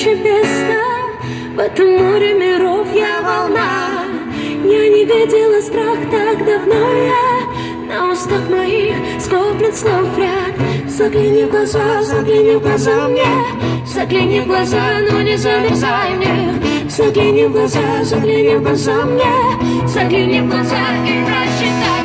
ночи В этом море миров я волна. Я не видела страх так давно. Я На устах моих скоплен слов ряд. Загляни в глаза, загляни в глаза мне. Загляни в глаза, но не замерзай мне. Загляни в глаза, загляни в глаза мне. Загляни в глаза и просчитай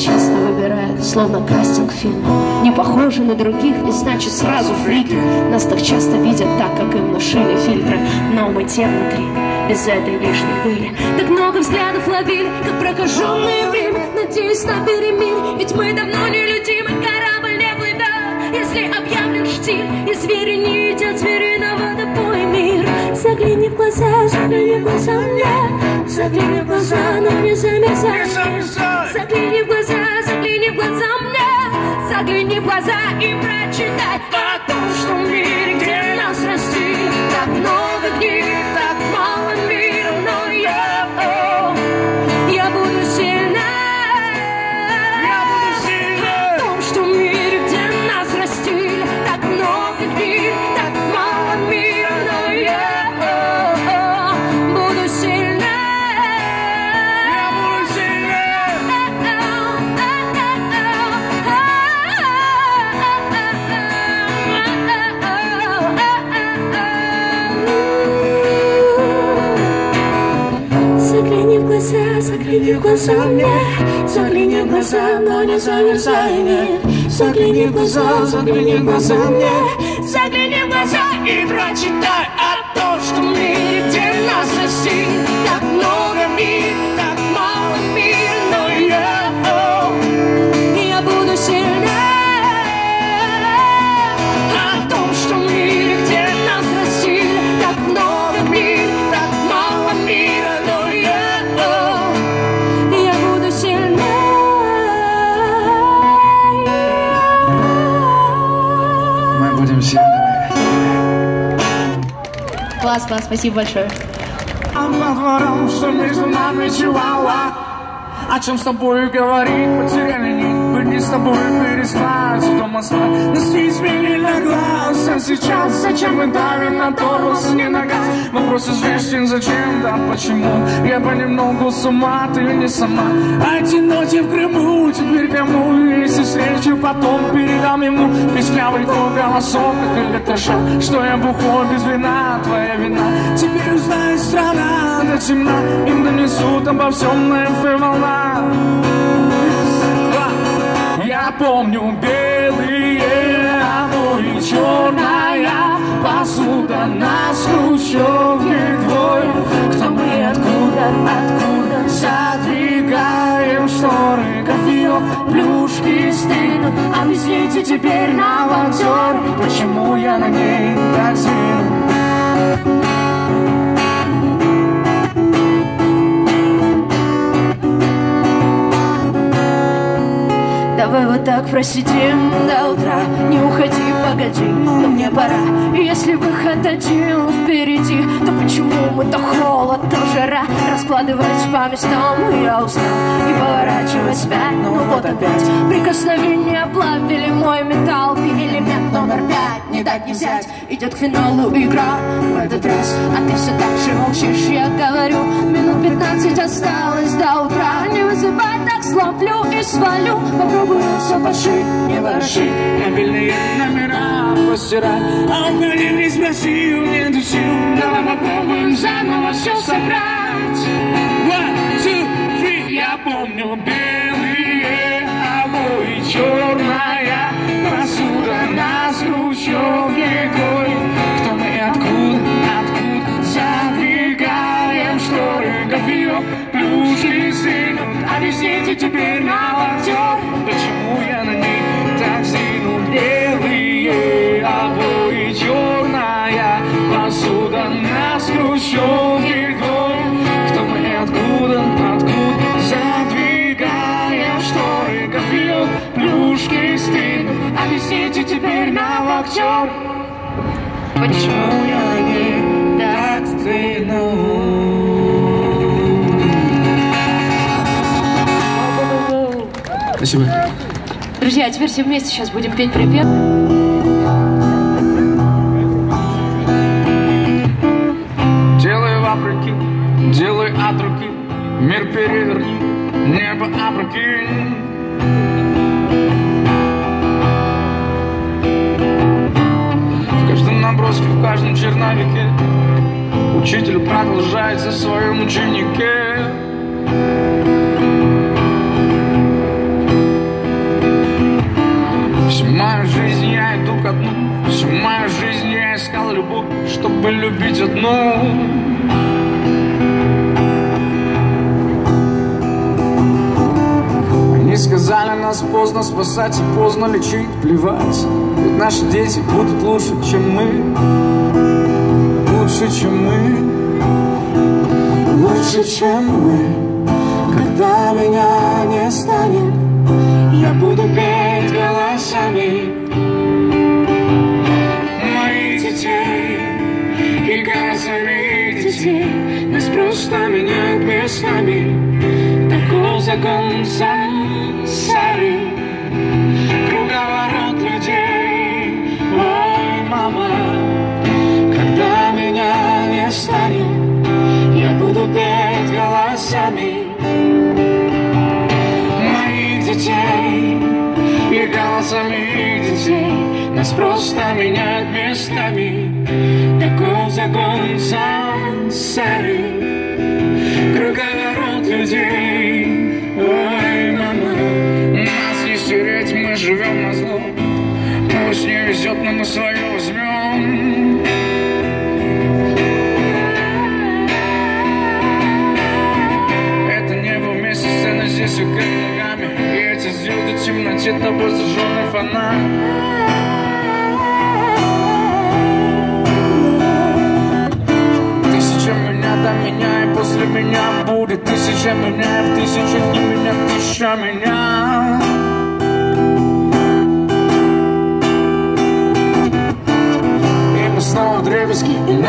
Часто выбирают, словно кастинг фильма Не похожи на других, и значит сразу фрики. Нас так часто видят так, как им внушили фильтры. Но мы те внутри, без этой лишней пыли. Так много взглядов ловили, как прокаженное время. Надеюсь на перемирие, ведь мы давно не людимы Корабль не плывет, если объявлен штиль И звери не едят звериного напоя мир. Загляни в глаза, загляни в глаза мне. Загляни в глаза, но не замерзай. Загляни в мне Загляни в глаза и прочитай Глаза, загляни в глаза мне Загляни в глаза, но не замерзай мне. Загляни в глаза, загляни в глаза мне Загляни в глаза и прочитай Класс, класс, спасибо большое. А по дворам, что между нами чувала О чем с тобой говорить, потеряли нить. Быть не с тобой перестать, дома спать. Нас не изменили а сейчас Зачем мы давим на торус, не на газ? Вопрос известен, зачем, да почему? Я понемногу с ума, ты не сама. Эти ночи в Крыму, теперь кому Если встречу, потом передам ему Песклявый твой голосок, как электрошок Что я бухой без вина, твоя вина. Теперь узнает страна до темна. Им донесут обо всем на МФ волна. Я помню белые обои, черная посуда Нас хрущевки двое. Кто мы откуда, откуда Задвигаем шторы, кофеек, плюшки стынут А дети теперь на волонтеры Почему я на ней так зверю? Давай вот так просидим до утра. Не уходи, погоди, но мне пора. Если выход один впереди То почему мы то холод, то жара? Раскладывать местам и я устал. И поворачивать вспять, ну вот опять. Прикосновение плавили мой металл элемент номер пять, не дать не взять Идет к финалу игра. В этот раз А ты все так же молчишь, я говорю Минут пятнадцать осталось до утра. Не вызывай так сломлю и свалю Попробую все пошить, не вороши Мобильные номера постирать А уходи, не спроси, у меня нет сил. Давай попробуем заново все собрать. One, two, three. Я помню белые обои Черная посуда Нас хрущевки двое А висите теперь на вахтер. Почему я не так стыну? Спасибо. Друзья, а теперь все вместе сейчас будем петь припев. Делай от руки Мир переверни, небо опрокинь. В каждом наброске, в каждом черновике Учитель продолжает за своем ученике. Всю мою жизнь я иду ко дну Всю мою жизнь я искал любовь Чтобы любить одну сказали нас поздно спасать и поздно лечить, плевать. Ведь наши дети будут лучше, чем мы. Лучше, чем мы. Лучше, чем мы. Когда меня не станет Я буду петь голосами Моих детей И голосами детей. Нас просто меняют местами Закон сансары Круговорот людей Ой, мама Когда меня не станет Я буду петь голосами Моих детей И голосами детей Нас просто меняют местами Такой закон сансары Круговорот людей живем на зло. Пусть не везет, но мы свое возьмем Это небо вместе с сценой здесь как ногами. И эти звезды в темноте тобой зажженный фонарь. До меня и после меня будет Тысяча меня и в тысячах не меня тысяча меня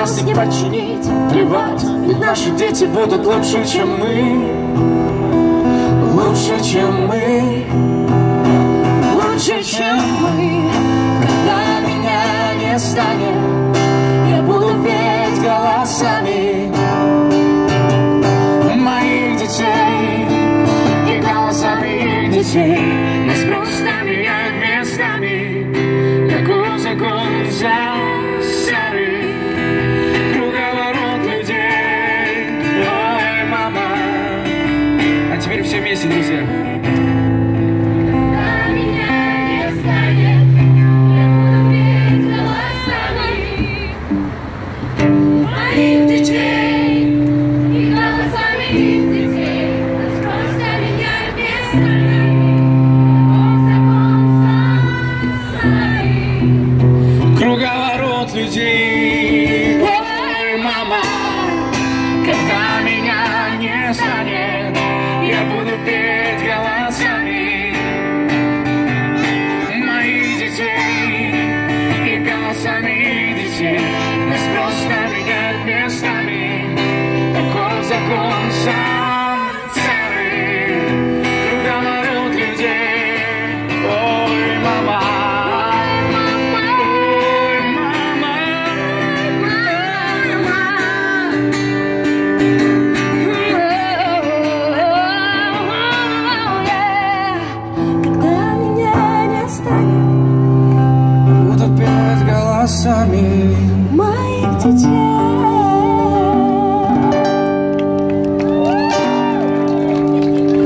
нас не подчинить Плевать, ведь наши дети будут лучше, чем мы. Лучше, чем мы. Лучше, чем мы. Когда меня не станет Я буду петь голосами Круговорот